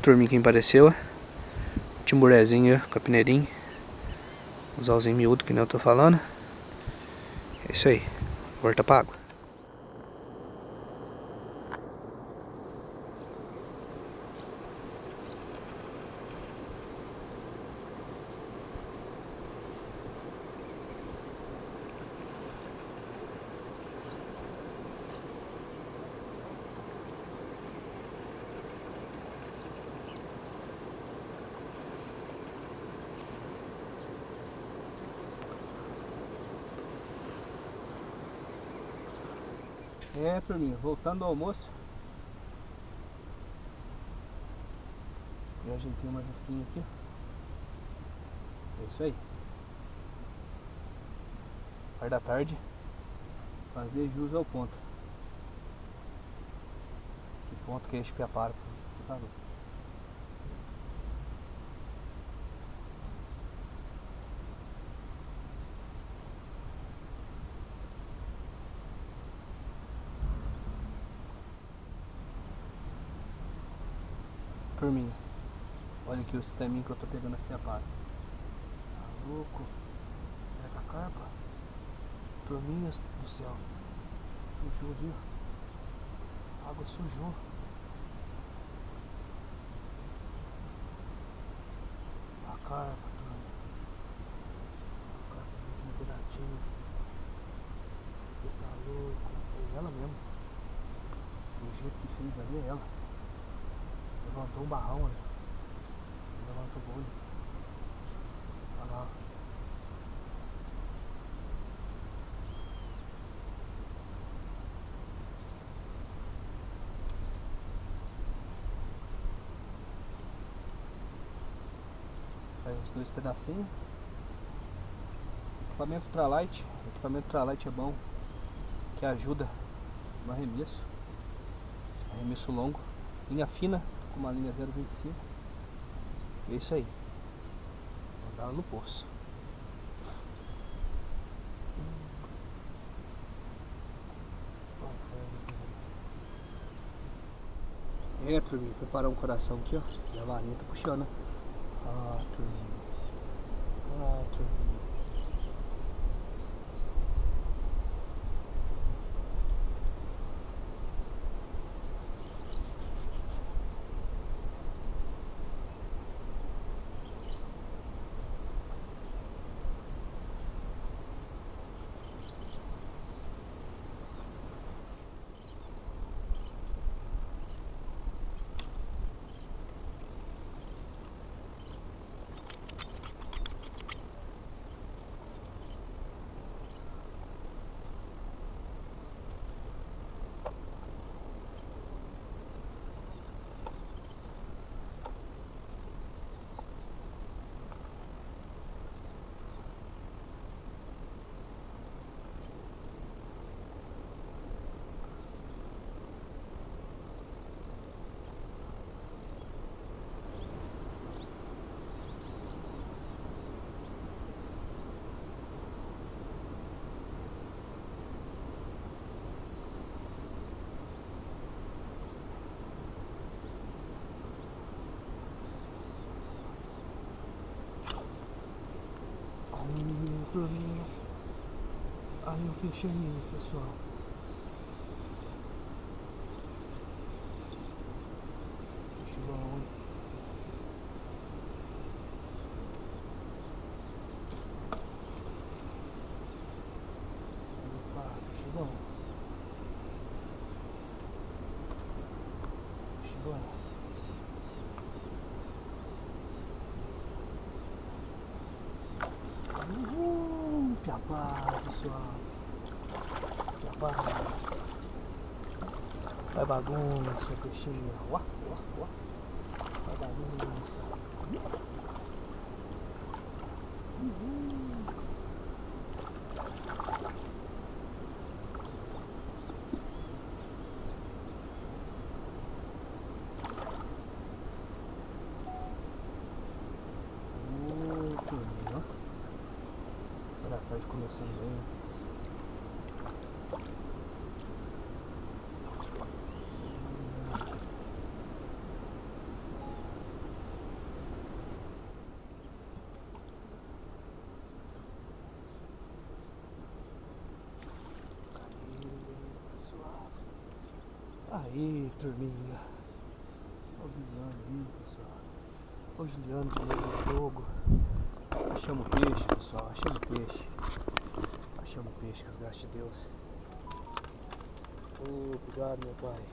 turminha, quem apareceu. Timburezinho, capineirinho. Usalzinho miúdo, que nem eu tô falando. É isso aí. Volta pra água. É, turminha, voltando ao almoço. Eu ajeitei umas esquinhas aqui. É isso aí. Par da tarde. Fazer jus ao ponto. Que ponto que é? Tá louco. Turminha, olha aqui o sisteminho que eu tô pegando as piaparas. Tá louco? Será que a carpa? Turminhas do céu. Sujou, viu? A água sujou. A carpa, turma. A carpa fazendo pedacinho. Você tá louco? É ela mesmo. O jeito que fez ali é ela. Levantou um barrão ali. Levantou o olho. Olha lá. Aí os dois pedacinhos. Equipamento Tralight. Equipamento Tralight é bom. Que ajuda no arremesso. Arremesso longo. Linha fina com uma linha 025. É isso aí. Dar no poço. É, turminha, preparar um coração aqui, ó. E a varinha tá puxando. Ah, turminha. Ah, turminha. Eu fechei ele, pessoal. Deixa bom. Opa, deixa bom. Deixa bom. Uhul, piabá, pessoal. Piabá. Vai bagunça, peixinho. Uá, uá, uá. Vai bagunça. Uhul. Ô, turminha, ó. Olha a tarde começando bem. Aí, turminha. Olha o Juliano ali, pessoal. Olha o Juliano de novo no jogo. Achamos peixe, pessoal. Achamos peixe. Achamos peixe, graças de Deus. Oh, obrigado, meu pai.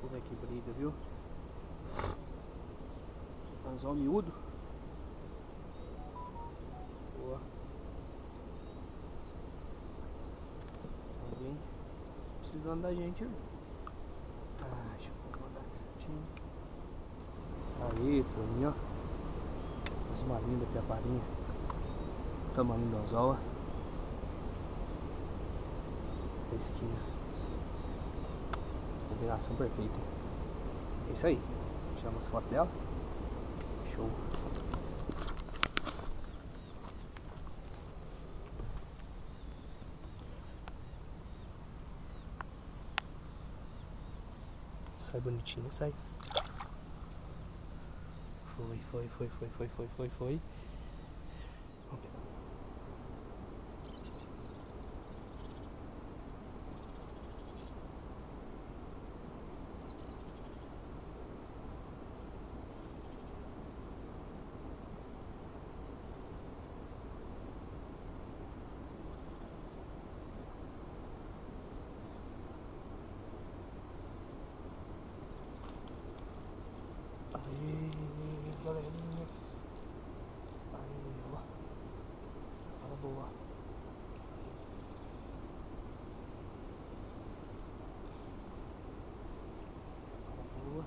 Como é que briga, viu? Anzol miúdo. Boa. Alguém precisando da gente? Ah, deixa eu mandar aqui certinho. Aí, turminha, ó. Mais uma linda piaparinha. Tamanho do anzol, ó. Da esquina. Combinação perfeita. É isso aí. Tiramos foto dela. Show. Sai bonitinho, sai. Foi, foi, foi, foi, foi, foi, foi, foi. Vamos ver. Aí, galerinha. Aí, ó. Fala boa. Fala boa.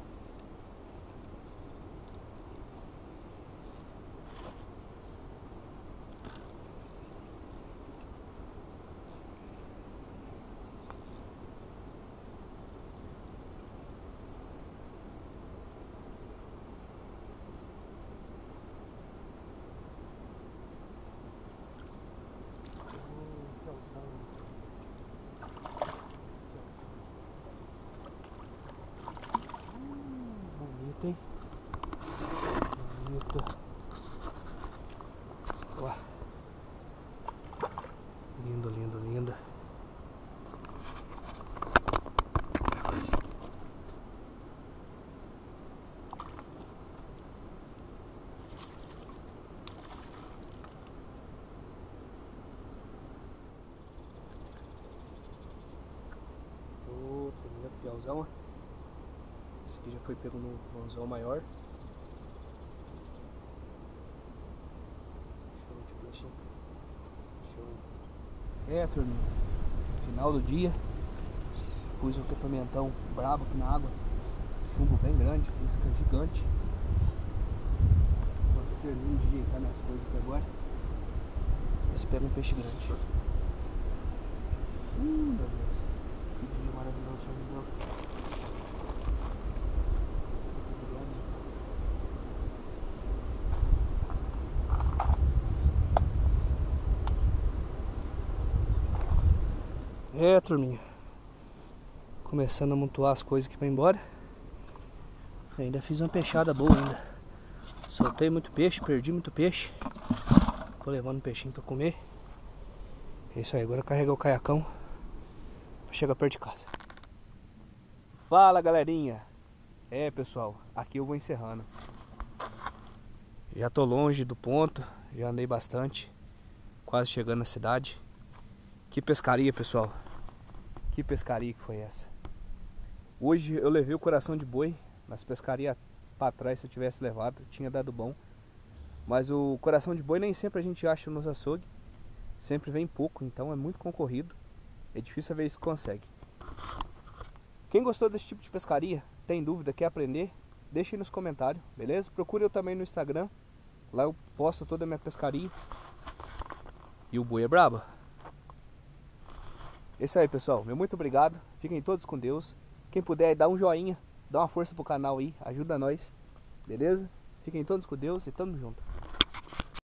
Ô, Piauzão. Piauzão. Hum, Hein? Bonito. Ué. Lindo, lindo, lindo. Outro piauzão. Já foi pego no anzol maior. É, turminha. Final do dia. Pus um pimentão brabo aqui na água. Chumbo bem grande, isca gigante. Enquanto eu termino de ajeitar minhas coisas aqui agora. Esse pega um peixe grande. Hum, meu Deus. Que dia maravilhoso, Senhor me deu. Obrigado. É, turminha. Começando a amontoar as coisas aqui pra ir embora. Ainda fiz uma peixada boa ainda. Soltei muito peixe, perdi muito peixe. Tô levando um peixinho pra comer. É isso aí, agora carregar o caiacão pra chegar perto de casa. Fala galerinha! É pessoal, aqui eu vou encerrando. Já tô longe do ponto, já andei bastante, quase chegando na cidade. Que pescaria, pessoal. Que pescaria que foi essa? Hoje eu levei o coração de boi nas pescarias para trás, se eu tivesse levado, tinha dado bom. Mas o coração de boi nem sempre a gente acha nos açougues. Sempre vem pouco, então é muito concorrido. É difícil ver se consegue. Quem gostou desse tipo de pescaria, tem dúvida, quer aprender, deixa aí nos comentários, beleza? Procure eu também no Instagram. Lá eu posto toda a minha pescaria. E o boi é brabo. É isso aí, pessoal. Meu muito obrigado. Fiquem todos com Deus. Quem puder, dá um joinha, dá uma força pro canal aí, ajuda nós. Beleza? Fiquem todos com Deus e tamo junto.